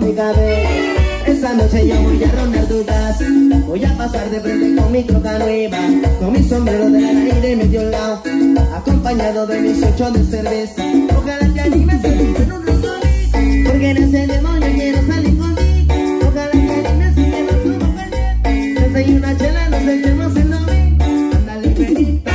mi cabello Esta noche yo voy a rondar tu casa Voy a pasar de frente con mi troca nueva. Con mi sombrero de la nariz de medio lado. Acompañado de mis ocho de cerveza. Ojalá que animes a en un rosonito Porque en ese demonio quiero salir contigo Ojalá que animes me lo subo pendiente No soy una chela, no sé qué más el domingo Ándale, perita,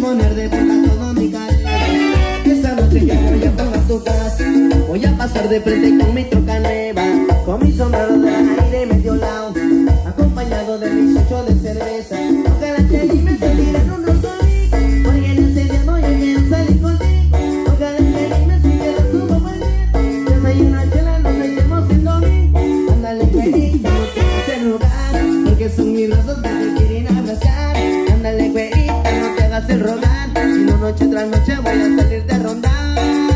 poner de punta todo mi calidad Esta noche yo voy a rondar tu casa Voy a pasar de frente con mi troca nueva Con mi sombrero de El rogar Si no, noche tras noche voy a salirte a rondar